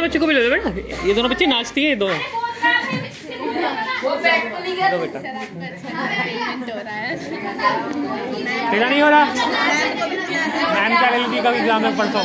को भी ले लो बेटा ये दोनों बच्चे नाचती है दो। वो बैग तो नहीं गया दो बेटा। अच्छा। तेरा नहीं हो रहा? मैन का एल का एग्ज़ाम है। परसों